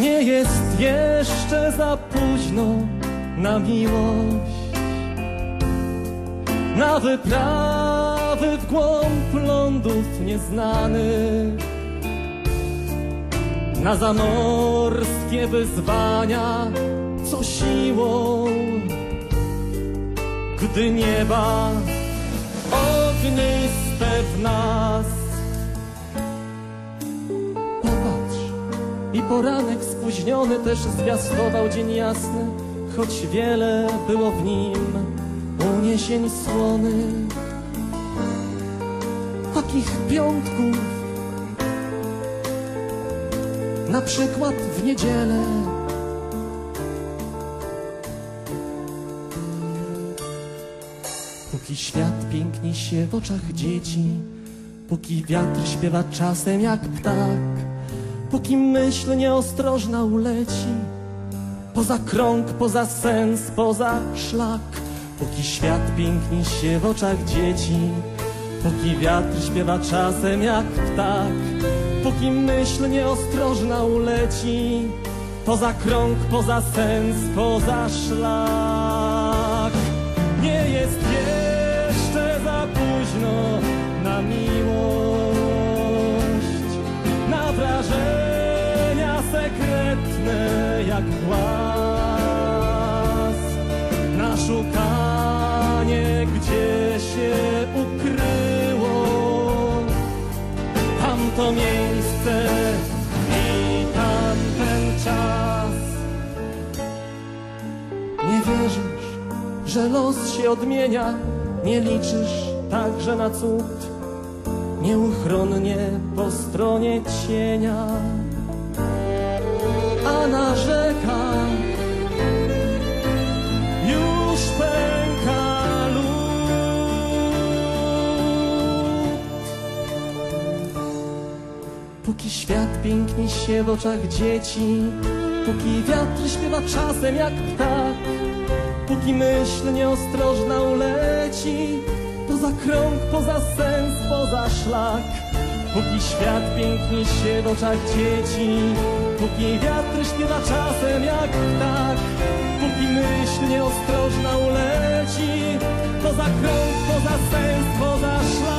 Nie jest jeszcze za późno na miłość. Na wyprawy w głąb lądów nieznanych. Na zamorskie wyzwania, co siłą. Gdy nieba ogniste w nas i poranek spóźniony też zwiastował dzień jasny, choć wiele było w nim uniesień słonych. Takich piątków, na przykład w niedzielę. Póki świat piękni się w oczach dzieci, póki wiatr śpiewa czasem jak ptak, póki myśl nieostrożna uleci, poza krąg, poza sens, poza szlak, póki świat piękni się w oczach dzieci, póki wiatr śpiewa czasem jak ptak, póki myśl nieostrożna uleci, poza krąg, poza sens, poza szlak. Nie jest jeszcze za późno miejsce i tamten czas. Nie wierzysz, że los się odmienia, nie liczysz także na cud, nieuchronnie po stronie cienia. Póki świat piękni się w oczach dzieci, póki wiatr śpiewa czasem jak ptak, póki myśl nieostrożna uleci, poza krąg, poza sens, poza szlak. Póki świat piękni się w oczach dzieci, póki wiatr śpiewa czasem jak ptak, póki myśl nieostrożna uleci, poza krąg, poza sens, poza szlak.